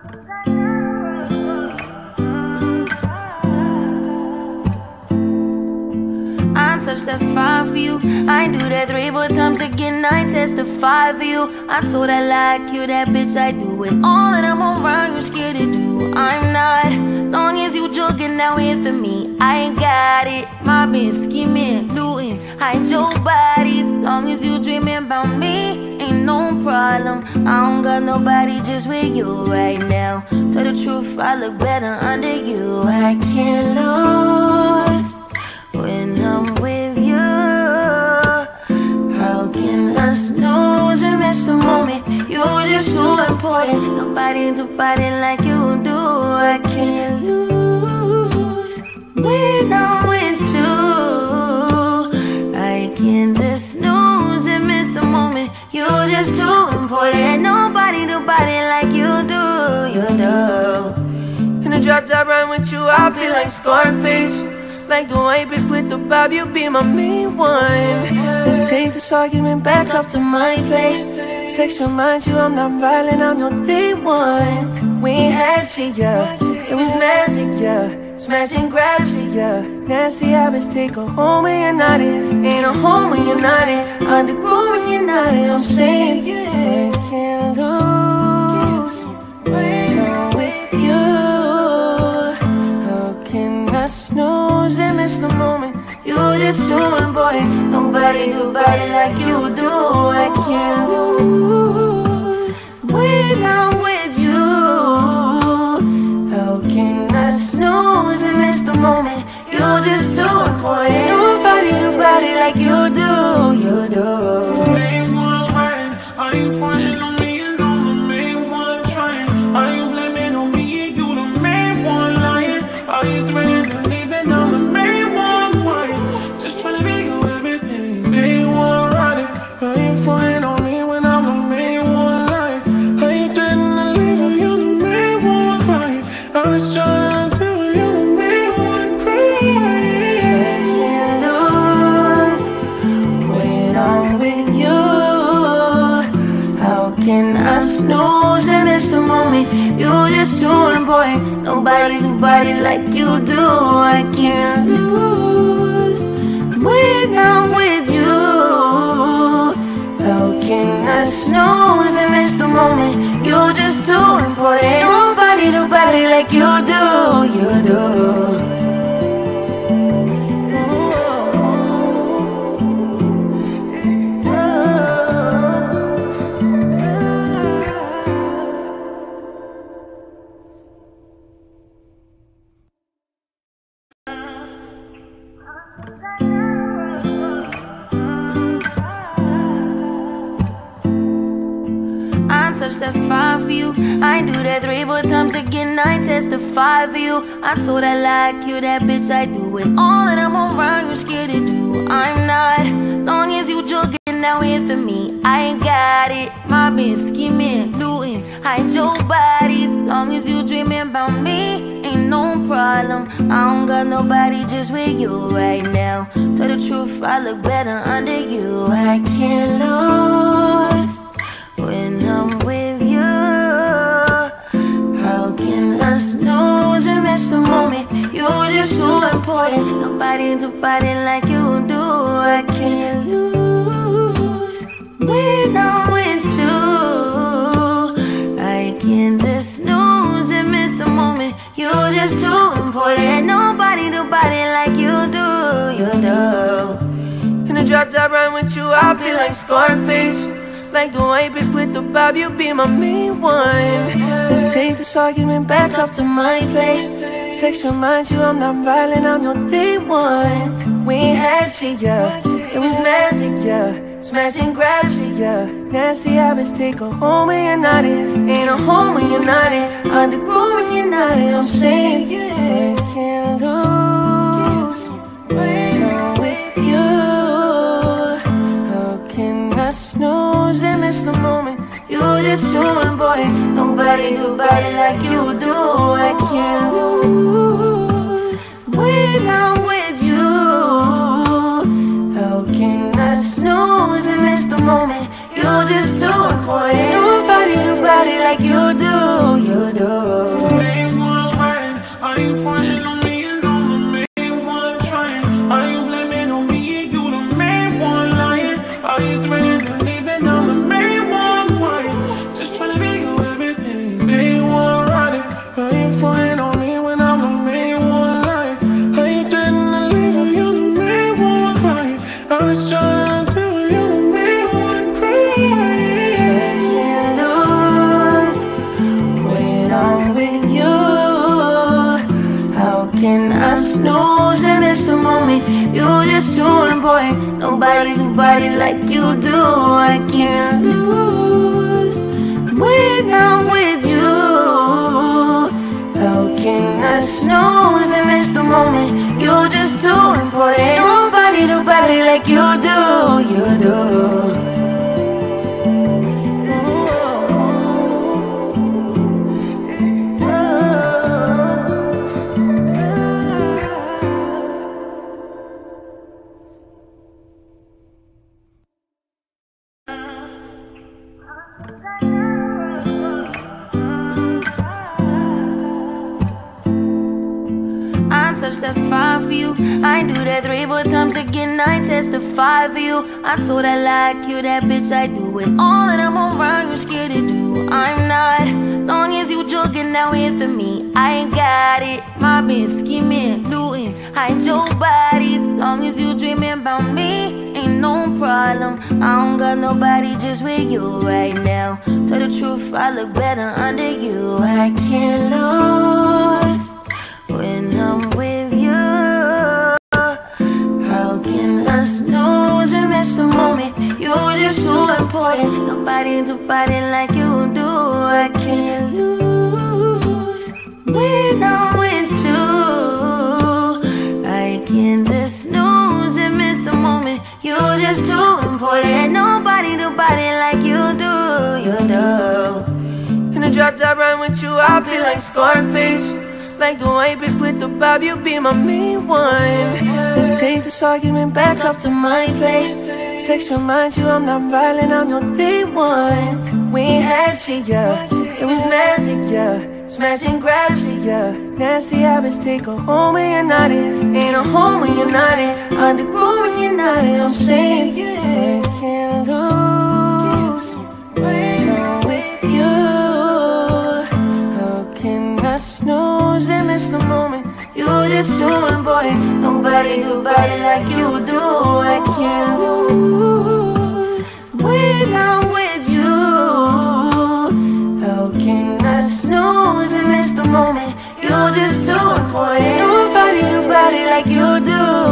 I touch that five for you. I do that three, four times again. I testify for you. I told I like you, that bitch. I do it all that I'm around. You're scared to do. I'm not. Long as you joking now here for me, I ain't got it. My been scheming, doing, hide your body. As Long as you dreaming about me, ain't no problem. I don't got nobody just with you right now. Tell the truth, I look better under you. I can't lose when I'm with you. How can I snooze and miss the moment? You're just so important. Nobody do body like you do. I can't lose when I'm drop top run with you, I feel like Scarface. Like the white bitch with the bob, you be my main one. Let's take this argument back up to my place. Sex reminds you I'm not violent, I'm your day one. We had shit, yeah. It was magic, yeah. Smashing gravity, yeah. Nasty habits take a home when you're not in. Ain't a home when you're not in. Underground when you're not in. I'm saying, yeah, can't lose. Snooze and miss the moment? You're just too boy Nobody do body like you do. I can't Nobody like you do. I can't lose when I'm with you. How can I snooze and miss the moment? You're just too important. Nobody do body like you do. You do. Again. I testify for you. I told I like you, that bitch. I do it all that I'm around. You scared to do. I'm not. Long as you joking now here for me, I ain't got it. My bitch, scheming, doing, hide your body. Long as you dreaming about me, ain't no problem. I don't got nobody just with you right now. Tell the truth, I look better under you. I can't lose when I'm with and miss the moment? You're just too important. Nobody do body like you do. I can't lose when I'm with you. I can't just snooze and miss the moment. You're just too important. Nobody do body like you do. You do. In the drop top run with you, I feel like Scarface. Like the white bitch with the bob, you be my main one. Let's take this argument back up to my place. Sex reminds you I'm not violent, I'm your day one. We had shit, yeah. It was magic, yeah. Smashing gravity, yeah. Nasty habits take a home when you're not in. Ain't a home when you're not in. Underground when you're not in. I'm saying, yeah, can't lose when I'm with you. How can I snooze and miss the moment? You're just too important nobody do body like you do. I can't lose when I'm with you. How can I snooze and miss the moment? You're just too important. Nobody do body like you do. You do. Name one word. Are you for Just too important. Nobody, nobody like you do. I can't lose when I'm with you. How can I snooze and miss the moment? You're just too important. Nobody, nobody like you do. You do. Touch that five for you. I do that three, four times again. I testify for you. I told I like you, that bitch I do it. All that I'm around, you're scared to do. I'm not. Long as you joking now in for me, I ain't got it. My bitch scheming, doing, hide your body. Long as you dreaming about me, ain't no problem. I don't got nobody just with you right now. Tell the truth, I look better under you. I can't lose You're so important. Nobody do body like you do. I can't lose when I'm with you. I can just snooze and miss the moment. You're just too important. Nobody do body like you do. You do. In the drop top run with you, I feel like Scarface. Like the white bitch with the bob, you be my main one. Let's take this argument back up to my place. Sex reminds you I'm not violent, I'm your day one. We had shit, yeah. It was magic, yeah. Smashing gravity, yeah. Nasty habits take a home when you're not in. Ain't a home when you're not in. Underground when you're not in. I'm saying, yeah, can't lose. When I'm with you, how can I snooze and miss the moment? You just too important. Nobody do body like you do. I can't lose when I'm with you. How can I snooze and miss the moment? You just too important. Nobody do body like you do.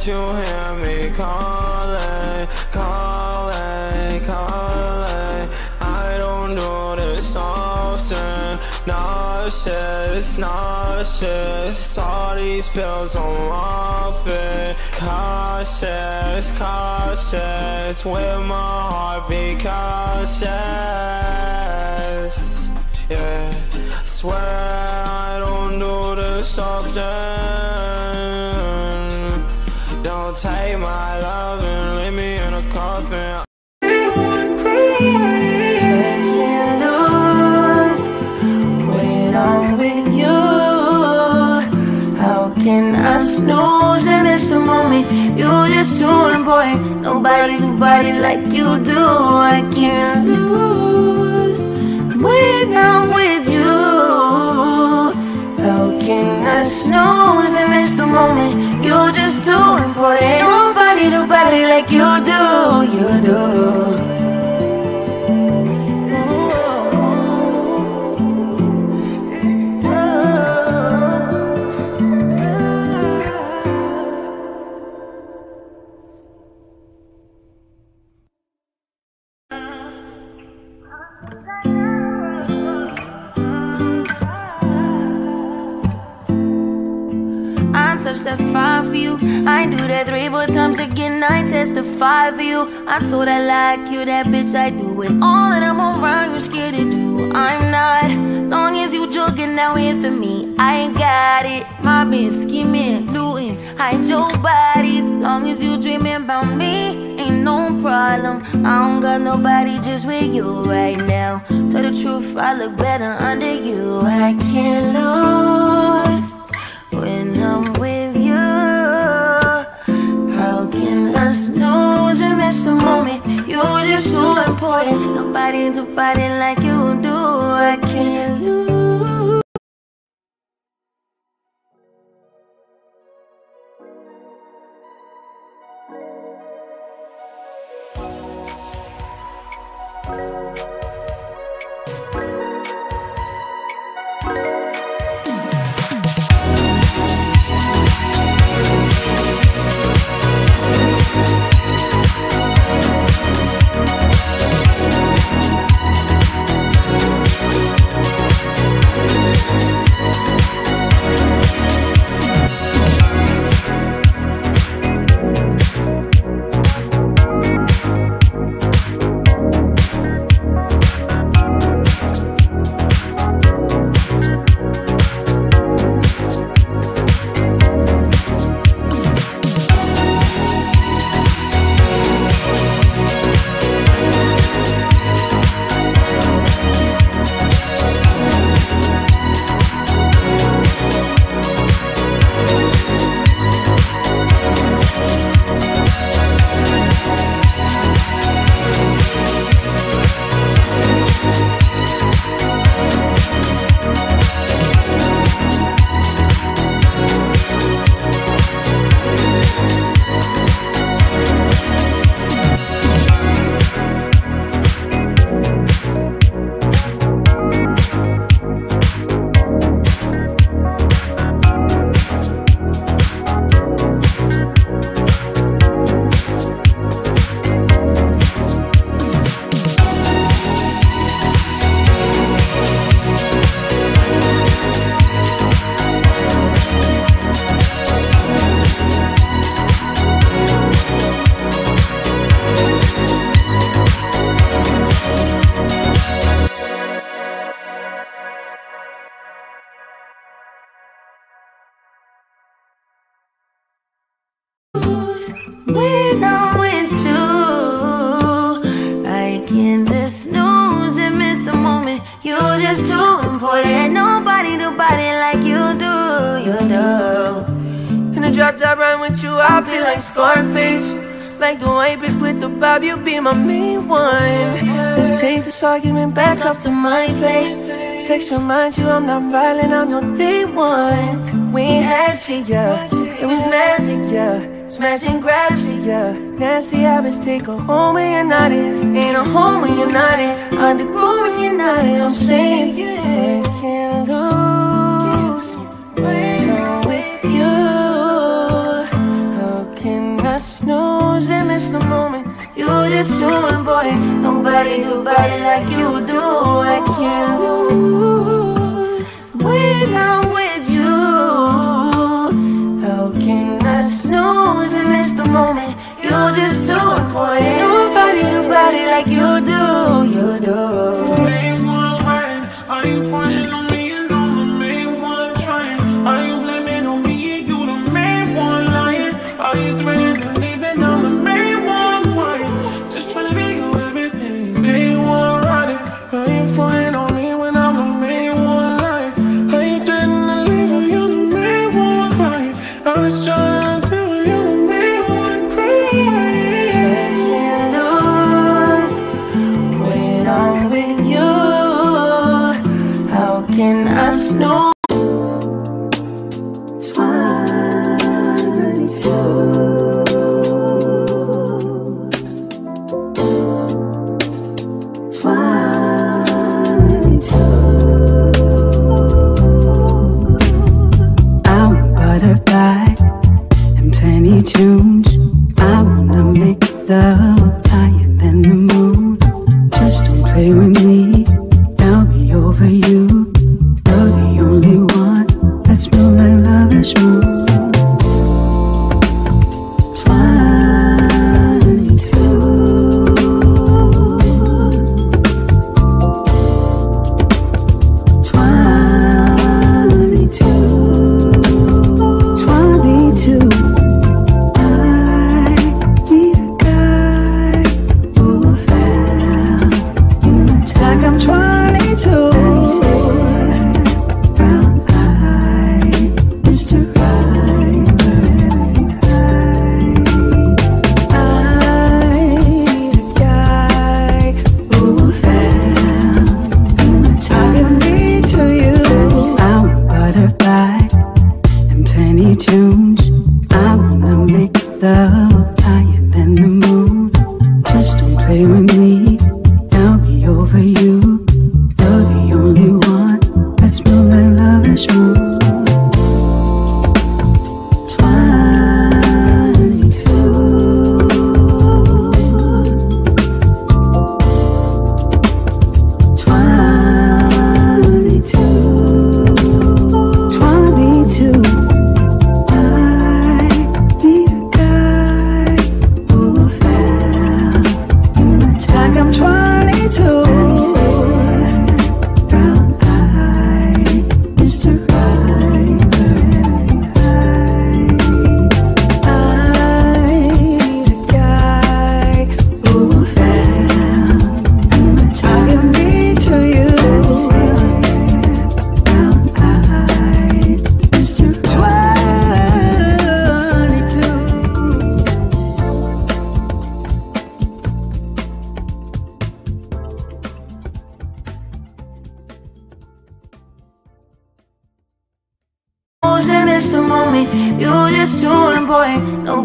Can't you hear me calling, calling, calling? I don't do this often. Nauseous, nauseous. All these pills off it. Cautious, cautious. With my heart be cautious. Yeah. Swear I don't do this often. Take my love and leave me in a coffin. can't lose when I'm with you. How can I snooze and miss the moment? You just too important. Nobody, nobody like you do. I can't lose when I'm with you. How can I snooze and miss the moment? You just like you do. You do. for you. I do that three, four times again. I testify for you. I told I like you, that bitch. I do it all that I'm around. You're scared to do. I'm not. Long as you joking now in for me, I ain't got it. My bitch scheming, doing, hide your body. Long as you dreaming about me, ain't no problem. I don't got nobody just with you right now. Tell the truth, I look better under you. I can't lose when I'm with important. Nobody do body like you do. I can't lose. The run with you, I feel like Scarface. Like the white bitch with the bob, you be my main one. Let's take this argument back up to my place. Sex reminds you I'm not violent, I'm your day one. We had shit, yeah. It was magic, yeah. Smashing grab shit, yeah. Nasty habits take a home when you're not in. Ain't a home when you're not in. Underground when you're not in. I'm saying, yeah, You're just too important. Nobody do body like you do. I can't lose when I'm with you. How can I snooze and miss the moment? You're just too important. Nobody do body like. You do.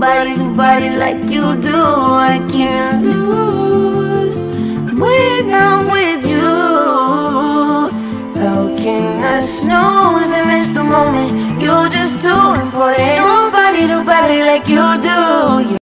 Important. Nobody, nobody like you do. I can't lose when I'm with you. How can I snooze and miss the moment? You're just too important. Nobody, nobody like you do.